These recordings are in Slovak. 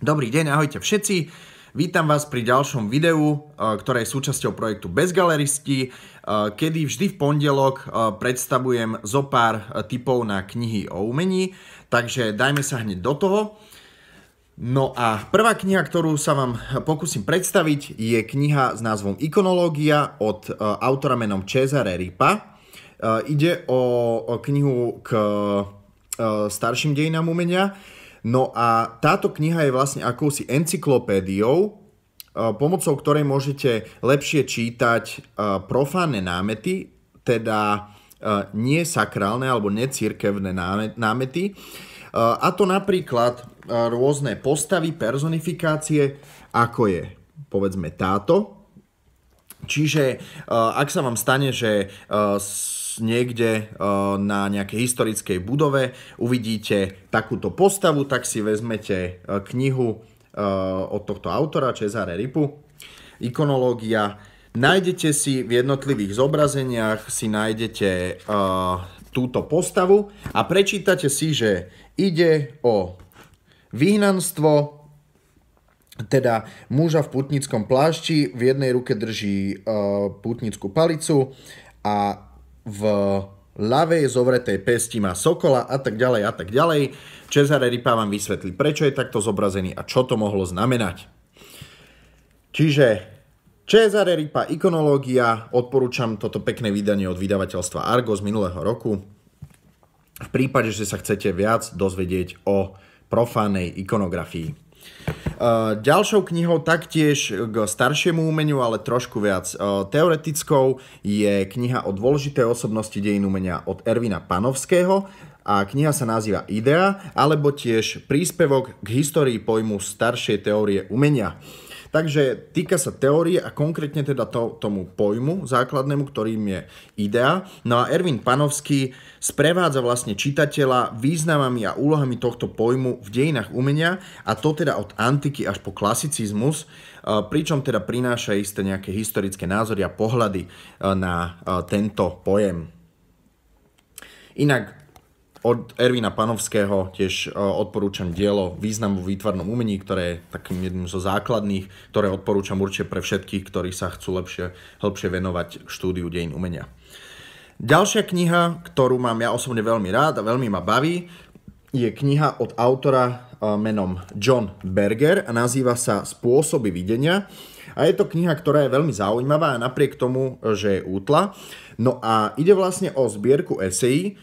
Dobrý deň, ahojte všetci. Vítam vás pri ďalšom videu, eh, ktoré je súčasťou projektu Bez eh, kedy vždy v pondelok eh, predstavujem zo pár typov na knihy o umení, takže dajme sa hneď do toho. No a prvá kniha, ktorú sa vám pokúsim predstaviť, je kniha s názvom Ikonológia od autora menom Cesare Ripa. Ide o knihu k starším dejinám umenia, No a táto kniha je vlastne akousi encyklopédiou, e, pomocou ktorej môžete lepšie čítať e, profánne námety, teda e, nie sakrálne alebo necirkevné námety. A to napríklad rôzne postavy, personifikácie, ako je povedzme táto. Čiže ak sa vám stane, že niekde eh, na nejakej historickej budove uvidíte takúto postavu, tak si vezmete knihu od tohto autora Cezare Ripu, ikonológia. Nájdete si v jednotlivých zobrazeniach, si nájdete túto postavu a prečítate si, že ide o vyhnanstvo, teda muža v putnickom plášti, v jednej ruke drží uh, putnickú palicu a v ľavej zovretej pesti má sokola a tak ďalej a tak ďalej. Cezare Ripa vám vysvetlí, prečo je takto zobrazený a čo to mohlo znamenať. Čiže Cezare Ripa ikonológia, odporúčam toto pekné vydanie od vydavateľstva Argo z minulého roku. V prípade, že sa chcete viac dozvedieť o profánej ikonografii. Ďalšou knihou taktiež k staršiemu umeniu, ale trošku viac teoretickou, je kniha o dôležitej osobnosti dejín umenia od Ervina Panovského a kniha sa nazýva Idea, alebo tiež príspevok k histórii pojmu staršej teórie umenia. Takže týka sa teórie a konkrétne teda to, tomu pojmu základnému, ktorým je idea. No a Ervin Panovský sprevádza vlastne čitateľa významami a úlohami tohto pojmu v dejinách umenia a to teda od antiky až po klasicizmus, e, pričom teda prináša isté nejaké historické názory a pohľady e, na e, tento pojem. Inak od Ervina Panovského tiež e, odporúčam dielo Význam vo výtvarnom umení, ktoré je takým jedným zo základných, ktoré odporúčam určite pre všetkých, ktorí sa chcú lepšie, hĺbšie venovať štúdiu dejín umenia. Ďalšia kniha, ktorú mám ja osobne veľmi rád a veľmi ma baví, je kniha od autora e, menom John Berger a nazýva sa Spôsoby videnia. A je to kniha, ktorá je veľmi zaujímavá napriek tomu, že je útla. No a ide vlastne o zbierku esejí,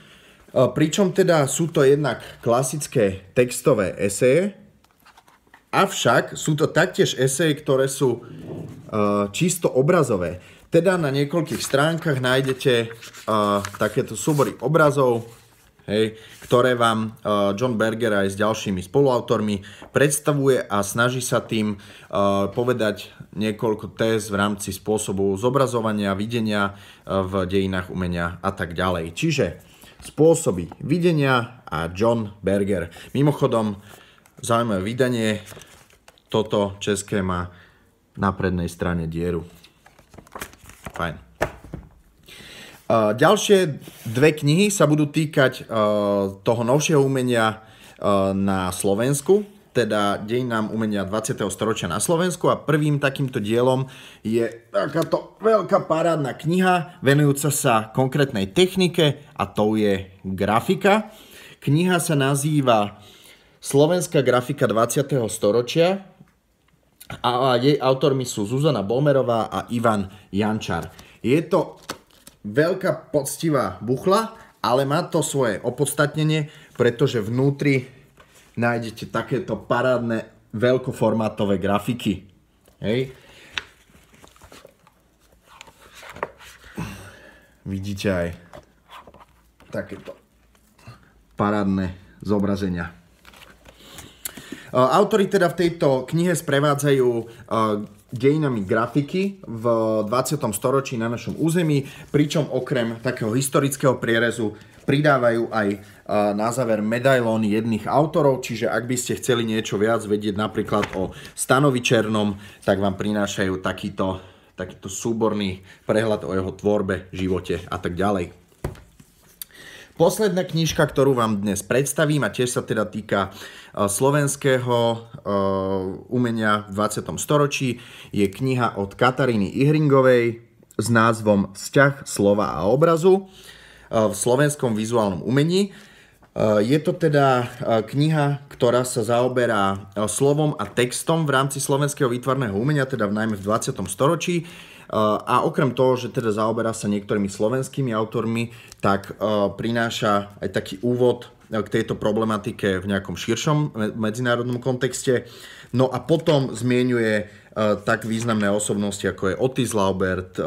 Pričom teda sú to jednak klasické textové eseje, avšak sú to taktiež eseje, ktoré sú čisto obrazové. Teda na niekoľkých stránkach nájdete takéto súbory obrazov, hej, ktoré vám John Berger aj s ďalšími spoluautormi predstavuje a snaží sa tým povedať niekoľko téz v rámci spôsobov zobrazovania, videnia v dejinách umenia a tak ďalej. Čiže spôsoby videnia a John Berger. Mimochodom, zaujímavé vydanie, toto české má na prednej strane dieru. Fajn. Ďalšie dve knihy sa budú týkať uh, toho novšieho umenia uh, na Slovensku teda dejinám umenia 20. storočia na Slovensku a prvým takýmto dielom je takáto veľká parádna kniha venujúca sa konkrétnej technike a to je grafika. Kniha sa nazýva Slovenská grafika 20. storočia a jej autormi sú Zuzana Bolmerová a Ivan Jančar. Je to veľká poctivá buchla, ale má to svoje opodstatnenie, pretože vnútri nájdete takéto parádne veľkoformátové grafiky. Hej. Vidíte aj takéto parádne zobrazenia. Autori teda v tejto knihe sprevádzajú dejinami grafiky v 20. storočí na našom území, pričom okrem takého historického prierezu pridávajú aj na záver medailón jedných autorov, čiže ak by ste chceli niečo viac vedieť napríklad o Stanovi Černom, tak vám prinášajú takýto, takýto súborný prehľad o jeho tvorbe, živote a tak ďalej. Posledná knižka, ktorú vám dnes predstavím a tiež sa teda týka e, slovenského e, umenia v 20. storočí, je kniha od Kataríny Ihringovej s názvom Vzťah slova a obrazu e, v slovenskom vizuálnom umení. Je to teda kniha, ktorá sa zaoberá slovom a textom v rámci slovenského výtvarného umenia, teda najmä v 20. storočí. A okrem toho, že teda zaoberá sa niektorými slovenskými autormi, tak prináša aj taký úvod k tejto problematike v nejakom širšom medzinárodnom kontexte. No a potom zmienuje tak významné osobnosti, ako je Otis Laubert,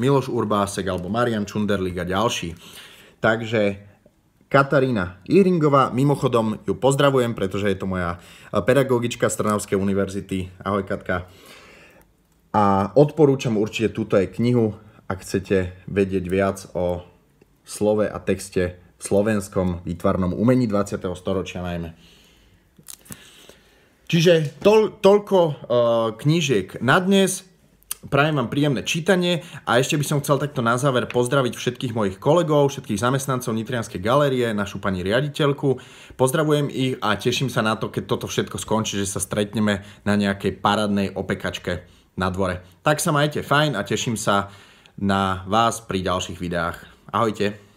Miloš Urbásek alebo Marian Čunderlík a ďalší. Takže Katarína Ihringová, mimochodom ju pozdravujem, pretože je to moja pedagogička z univerzity. Ahoj Katka. A odporúčam určite túto aj knihu, ak chcete vedieť viac o slove a texte v slovenskom výtvarnom umení 20. storočia najmä. Čiže tol, toľko uh, knížiek na dnes. Prajem vám príjemné čítanie a ešte by som chcel takto na záver pozdraviť všetkých mojich kolegov, všetkých zamestnancov Nitrianskej galérie, našu pani riaditeľku. Pozdravujem ich a teším sa na to, keď toto všetko skončí, že sa stretneme na nejakej parádnej opekačke na dvore. Tak sa majte fajn a teším sa na vás pri ďalších videách. Ahojte.